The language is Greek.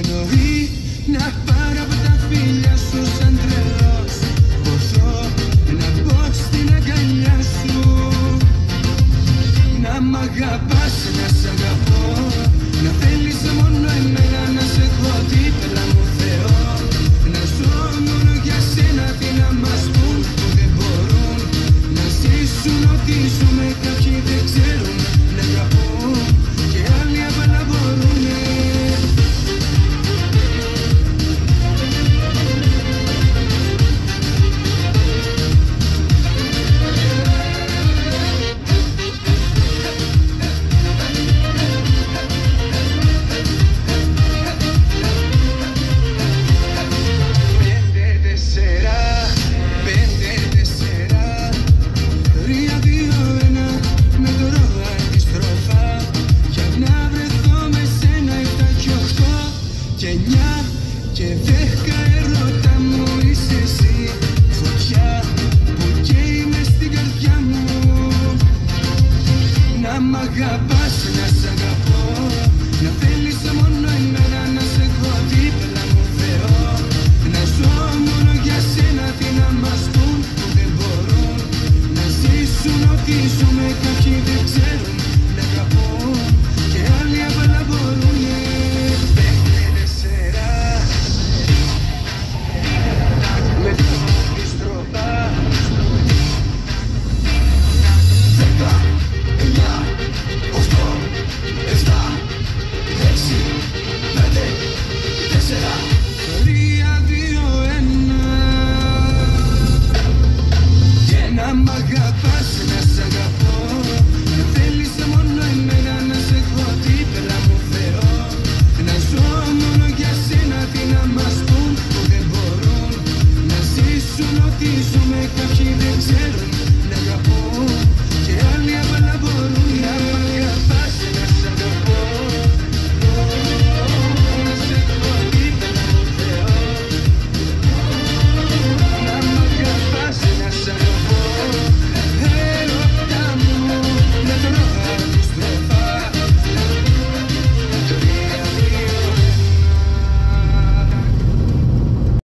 που εννοεί να πάρω από τα φίλια σου σαν τρελός. Ποθώ να μπω στην αγκαλιά σου. Να μ' αγαπάς, να σ' αγαπώ. Να θέλεις μόνο εμένα να σε έχω δίπλα μου Θεό. Να ζω μόνο για σένα τι να μας πουν που δεν μπορούν Να ζήσουν ότι ζούμε Και εννιά και δέκα ερώτα μου είσαι εσύ. Φωτιά που καίει μες στην καρδιά μου. Να μ' αγαπάς, να σ' αγαπώ. Να θέλεις μόνο εμένα να σε έχω δίπλα μου Θεό. Να ζω μόνο για σένα τι να μας πουν που δεν μπορούν. Να ζήσουν ότι ζούμε κάποιοι δεν ξέρουν